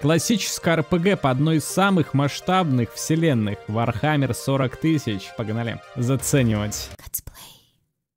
Классическая РПГ по одной из самых масштабных вселенных. Warhammer 40 тысяч. Погнали. Заценивать.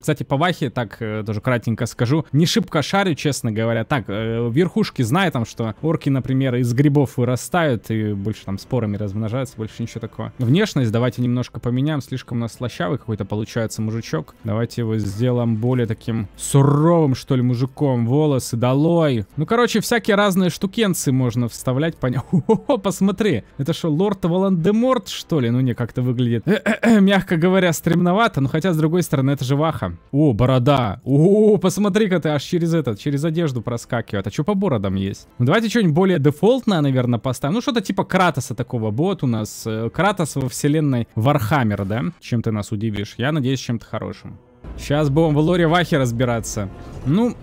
Кстати, по Вахе, так э, тоже кратенько скажу, не шибко шарю, честно говоря. Так, э, верхушки знаю там, что орки, например, из грибов вырастают и больше там спорами размножаются, больше ничего такого. Внешность давайте немножко поменяем, слишком у нас слащавый какой-то получается мужичок. Давайте его сделаем более таким суровым, что ли, мужиком. Волосы долой. Ну, короче, всякие разные штукенцы можно вставлять. Поня... О, посмотри, это что, лорд Волан-де-Морт, что ли? Ну, не, как-то выглядит, мягко говоря, стремновато. Ну, хотя, с другой стороны, это же Ваха. О, борода. О, посмотри-ка ты аж через этот, через одежду проскакивает. А что по бородам есть? Ну, давайте что-нибудь более дефолтное, наверное, поставим. Ну, что-то типа Кратоса такого. Вот у нас э, Кратос во вселенной Warhammer, да? Чем ты нас удивишь? Я надеюсь, чем-то хорошим. Сейчас будем в лоре Вахи разбираться. Ну,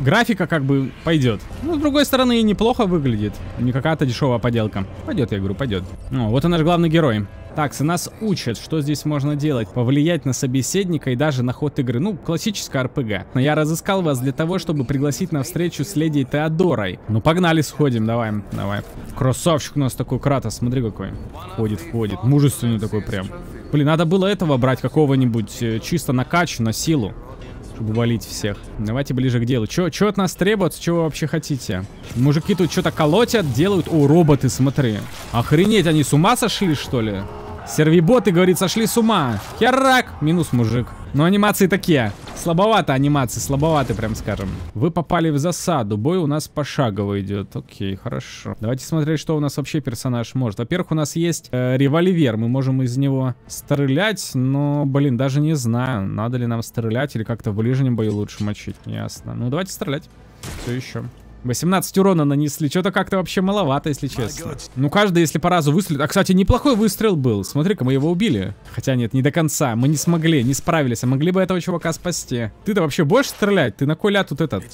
графика как бы пойдет. Ну, с другой стороны, неплохо выглядит. Не какая-то дешевая поделка. Пойдет, я говорю, пойдет. О, вот и наш главный герой. Так, нас учат, что здесь можно делать. Повлиять на собеседника и даже на ход игры. Ну, классическая РПГ. Но я разыскал вас для того, чтобы пригласить на встречу с леди Теодорой. Ну, погнали, сходим, давай, давай. Красавчик у нас такой, Кратос, смотри какой. Ходит, ходит. Мужественный такой прям. Блин, надо было этого брать, какого-нибудь э, чисто на кач, на силу чтобы валить всех. Давайте ближе к делу. Чё, чё от нас требуется? Чего вы вообще хотите? Мужики тут что-то колотят, делают... О, роботы, смотри. Охренеть, они с ума сошли, что ли? Сервиботы, говорит, сошли с ума. Херак! Минус мужик. Но анимации такие. Слабовато анимации, слабовато, прям скажем. Вы попали в засаду. Бой у нас пошагово идет. Окей, хорошо. Давайте смотреть, что у нас вообще персонаж может. Во-первых, у нас есть э, револьвер. Мы можем из него стрелять, но, блин, даже не знаю, надо ли нам стрелять или как-то в ближнем бою лучше мочить. Ясно. Ну, давайте стрелять. Все еще. 18 урона нанесли. Что-то как-то вообще маловато, если честно. Ну, каждый, если по разу выстрелит. А, кстати, неплохой выстрел был. Смотри-ка, мы его убили. Хотя нет, не до конца. Мы не смогли, не справились. А могли бы этого чувака спасти. Ты-то вообще будешь стрелять? Ты на коля тут этот...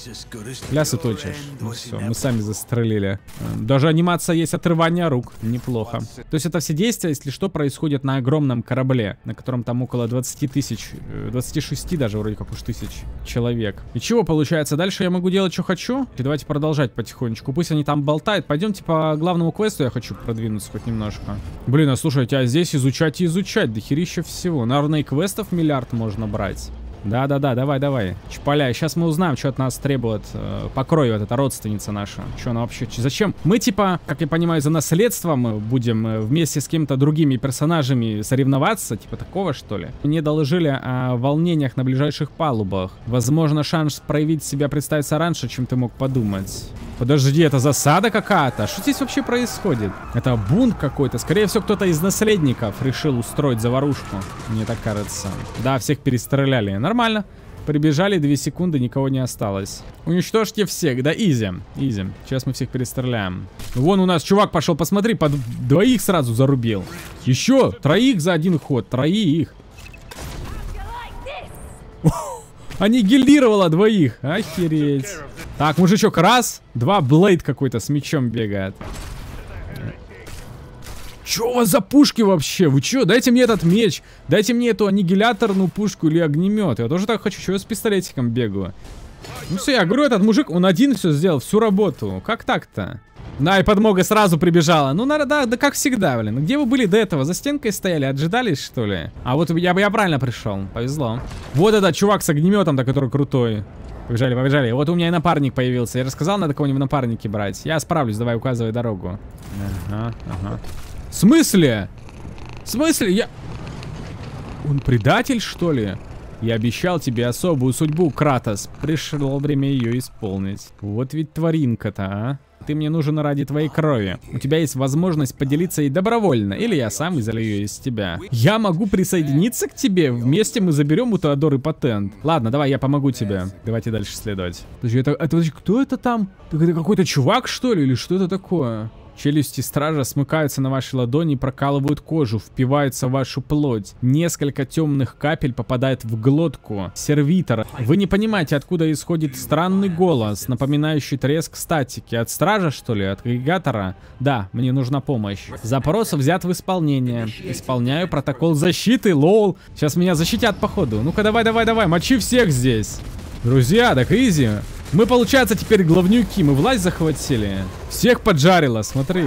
Лясы точишь. Ну, все, мы сами застрелили. Даже анимация есть отрывания рук. Неплохо. То есть это все действия, если что, происходят на огромном корабле, на котором там около 20 тысяч, 26 э, даже вроде как уж тысяч человек. И чего получается? Дальше я могу делать, что хочу? И давайте продолжим продолжать потихонечку. Пусть они там болтают. Пойдемте по главному квесту, я хочу продвинуться хоть немножко. Блин, а слушайте, а здесь изучать и изучать, да херища всего. Наверное, и квестов миллиард можно брать. Да-да-да, давай-давай. Чпаляй. Сейчас мы узнаем, что от нас требует э, покрой вот эта родственница наша. Что она вообще... Зачем? Мы, типа, как я понимаю, за наследством будем э, вместе с кем-то другими персонажами соревноваться. Типа такого, что ли? Мне доложили о волнениях на ближайших палубах. Возможно, шанс проявить себя представится раньше, чем ты мог подумать. Подожди, это засада какая-то? Что здесь вообще происходит? Это бунт какой-то. Скорее всего, кто-то из наследников решил устроить заварушку. Мне так кажется. Да, всех перестреляли. Нормально. Прибежали, 2 секунды, никого не осталось. Уничтожьте всех, да, изи. Изи. Сейчас мы всех перестреляем. Вон у нас чувак пошел, посмотри, под двоих сразу зарубил. Еще троих за один ход, троих. Аннигилировала двоих. Охереть. Так, мужичок, раз. Два, Блейд какой-то с мечом бегает. Чё у вас за пушки вообще? Вы чё? Дайте мне этот меч. Дайте мне эту аннигиляторную пушку или огнемет. Я тоже так хочу. Чего я с пистолетиком бегаю? Ну все, я говорю, этот мужик, он один все сделал, всю работу. Как так-то? Да, и подмога сразу прибежала. Ну, надо, да, да как всегда, блин. Где вы были до этого? За стенкой стояли, отжидались, что ли? А вот я, бы я правильно пришел. Повезло. Вот этот чувак с огнеметом-то, который крутой. Побежали, побежали. Вот у меня и напарник появился. Я рассказал, надо кого-нибудь напарники брать. Я справлюсь, давай указывай дорогу. Ага, ага. В смысле? В смысле? Я... Он предатель, что ли? Я обещал тебе особую судьбу, Кратос. Пришло время ее исполнить. Вот ведь тваринка-то, а? Ты мне нужен ради твоей крови. У тебя есть возможность поделиться ей добровольно, или я сам изолью из тебя. Я могу присоединиться к тебе? Вместе мы заберем у Теодоры патент. Ладно, давай, я помогу тебе. Давайте дальше следовать. Подожди, это, это кто это там? Это какой-то чувак, что ли, или что это такое? Челюсти стража смыкаются на вашей ладони и прокалывают кожу, впиваются в вашу плоть. Несколько темных капель попадает в глотку сервитора. Вы не понимаете, откуда исходит странный голос, напоминающий треск статики. От стража, что ли? От агрегатора? Да, мне нужна помощь. Запрос взят в исполнение. Исполняю протокол защиты, лол. Сейчас меня защитят, походу. Ну-ка, давай, давай, давай, мочи всех здесь. Друзья, так изи. Мы, получается, теперь главнюки. Мы власть захватили. Всех поджарило, смотри.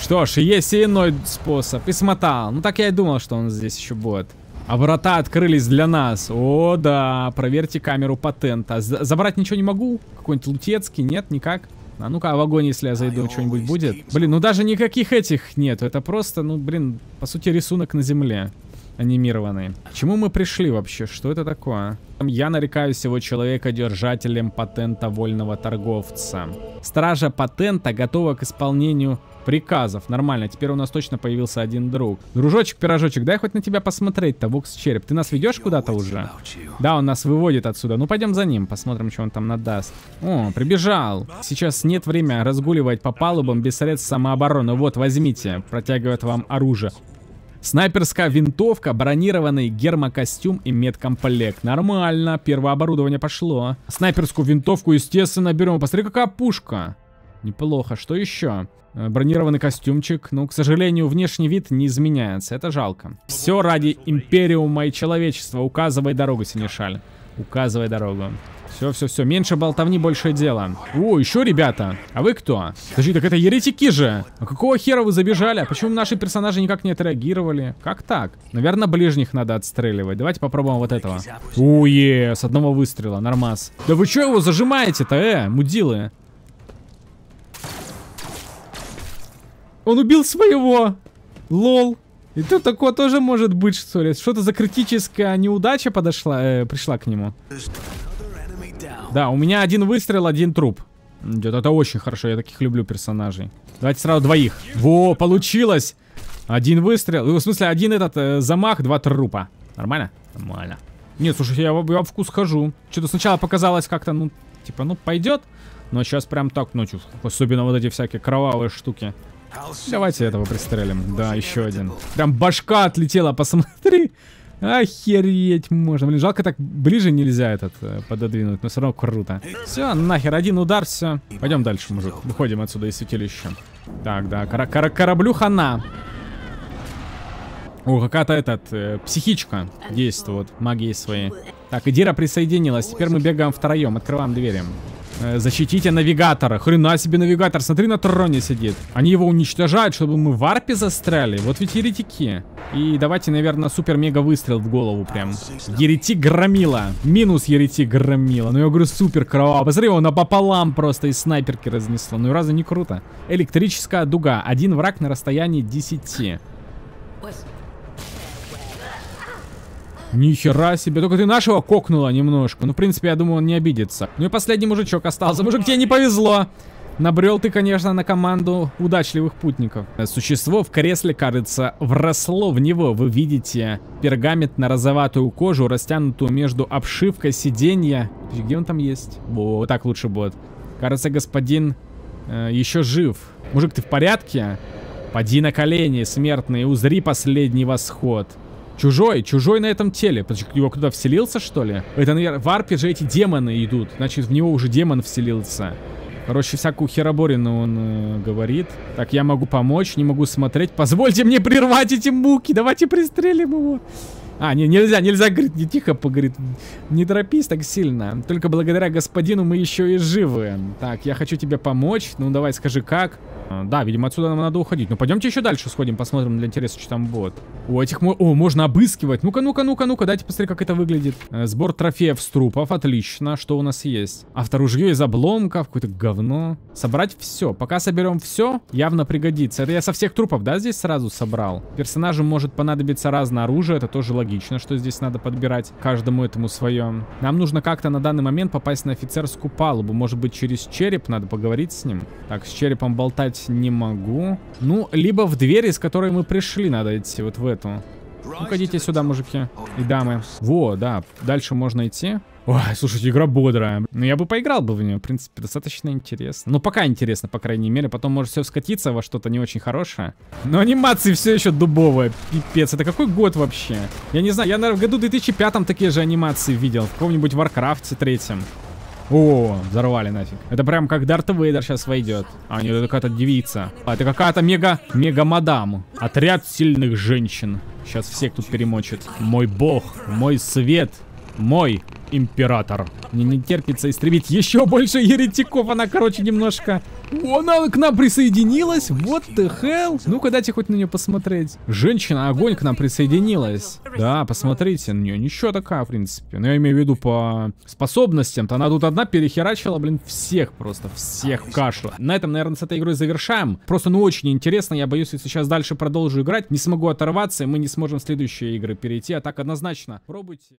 Что ж, есть и иной способ. И смотал. Ну так я и думал, что он здесь еще будет. А врата открылись для нас. О, да. Проверьте камеру патента. З забрать ничего не могу? Какой-нибудь лутецкий? Нет, никак? А ну-ка, а в огонь, если я зайду, что-нибудь будет? Блин, ну даже никаких этих нет. Это просто, ну, блин, по сути, рисунок на земле анимированный. К чему мы пришли вообще? Что это такое? Я нарекаю всего человека держателем патента вольного торговца. Стража патента готова к исполнению приказов. Нормально, теперь у нас точно появился один друг. Дружочек-пирожочек, дай хоть на тебя посмотреть-то, Вукс Череп. Ты нас ведешь куда-то уже? Да, он нас выводит отсюда. Ну, пойдем за ним, посмотрим, что он там надаст. О, прибежал. Сейчас нет времени разгуливать по палубам без средств самообороны. Вот, возьмите. Протягивает вам оружие. Снайперская винтовка, бронированный гермокостюм и медкомплект. Нормально, первое оборудование пошло. Снайперскую винтовку, естественно, берем. Посмотри, какая пушка. Неплохо. Что еще? Э, бронированный костюмчик. Ну, к сожалению, внешний вид не изменяется. Это жалко. Все ради империума и человечества. Указывай дорогу, Синишаль. Указывай дорогу. Все, все, все. Меньше болтовни, больше дела. О, еще ребята. А вы кто? Подожди, так это еретики же. А какого хера вы забежали? А почему наши персонажи никак не отреагировали? Как так? Наверное, ближних надо отстреливать. Давайте попробуем вот этого. Уе, с одного выстрела. Нормас. Да вы что его зажимаете-то, э, мудилы? Он убил своего. Лол. И тут такое тоже может быть, что ли? Что-то за критическая неудача подошла, э, пришла к нему. Да, у меня один выстрел, один труп. Идет, это очень хорошо, я таких люблю персонажей. Давайте сразу двоих. Во, получилось! Один выстрел, ну, в смысле, один этот э, замах, два трупа. Нормально? Нормально. Нет, слушай, я, я в вкус хожу. Что-то сначала показалось как-то, ну, типа, ну, пойдет. Но сейчас прям так, ну, особенно вот эти всякие кровавые штуки. Давайте этого пристрелим. Да, еще один. Прям башка отлетела, посмотри. Охереть можно. Блин, жалко так ближе нельзя этот э, пододвинуть, но все равно круто. Все, нахер, один удар, все. Пойдем дальше, мужик. Выходим отсюда из святилища. Так, да, кор кор кораблю хана. О, какая-то этот, э, психичка действует, магией своей. Так, Идира присоединилась. Теперь мы бегаем втроем, открываем двери. Э, защитите навигатора. Хрена себе навигатор. Смотри, на троне сидит. Они его уничтожают, чтобы мы в арпе застряли. Вот ведь еретики. И давайте, наверное, супер-мега выстрел в голову прям. Еретик громила. Минус еретик громила. Ну я говорю, супер кроваво. Посмотри, его напополам просто из снайперки разнесло. Ну разве не круто? Электрическая дуга. Один враг на расстоянии 10. Нихера себе. Только ты нашего кокнула немножко. Ну, в принципе, я думаю, он не обидится. Ну и последний мужичок остался. Мужик, тебе не повезло. Набрел ты, конечно, на команду удачливых путников. Существо в кресле, кажется, вросло в него. Вы видите пергамент на розоватую кожу, растянутую между обшивкой сиденья. Где он там есть? Во, вот так лучше будет. Кажется, господин э, еще жив. Мужик, ты в порядке? Поди на колени, смертный, узри последний восход. Чужой, чужой на этом теле. Его куда вселился, что ли? Это, наверное, в арпе же эти демоны идут. Значит, в него уже демон вселился. Короче, всякую хероборину он э, говорит. Так, я могу помочь, не могу смотреть. Позвольте мне прервать эти муки. Давайте пристрелим его. А, не, нельзя, нельзя, говорит, не тихо, говорит, не торопись так сильно. Только благодаря господину мы еще и живы. Так, я хочу тебе помочь. Ну, давай, скажи, как? А, да, видимо, отсюда нам надо уходить. Ну, пойдемте еще дальше сходим, посмотрим для интереса, что там будет. О, этих... О, можно обыскивать. Ну-ка, ну-ка, ну-ка, ну-ка, дайте посмотреть, как это выглядит. Э, сбор трофеев с трупов, отлично. Что у нас есть? Авторужье из обломков, какое-то говно. Собрать все. Пока соберем все, явно пригодится. Это я со всех трупов, да, здесь сразу собрал? Персонажу может понадобиться разное оружие, это тоже логично, что здесь надо подбирать каждому этому свое. Нам нужно как-то на данный момент попасть на офицерскую палубу. Может быть, через череп надо поговорить с ним? Так, с черепом болтать не могу. Ну, либо в дверь, из которой мы пришли, надо идти, вот в эту. Ну-ка, идите сюда, мужики и дамы. Во, да, дальше можно идти. Ой, слушайте, игра бодрая. Ну, я бы поиграл бы в нее, в принципе, достаточно интересно. Ну, пока интересно, по крайней мере. Потом может все скатиться во что-то не очень хорошее. Но анимации все еще дубовые. Пипец, это какой год вообще? Я не знаю, я, наверное, в году 2005 такие же анимации видел. В каком-нибудь Варкрафте третьем. О, взорвали нафиг. Это прям как Дарт Вейдер сейчас войдет. А, нет, это какая-то девица. А, это какая-то мега, мега-мадам. Отряд сильных женщин. Сейчас всех тут перемочит. Мой бог, мой свет, мой император. Мне не терпится истребить еще больше еретиков. Она, короче, немножко... Она к нам присоединилась? Вот the hell? Ну-ка, дайте хоть на нее посмотреть. Женщина, огонь к нам присоединилась. Да, посмотрите на нее. Ничего такая, в принципе. Но я имею в виду по способностям-то. Она тут одна перехерачила, блин, всех просто. Всех в кашу. На этом, наверное, с этой игрой завершаем. Просто, ну, очень интересно. Я боюсь, если сейчас дальше продолжу играть, не смогу оторваться, и мы не сможем следующие игры перейти. А так однозначно. Пробуйте.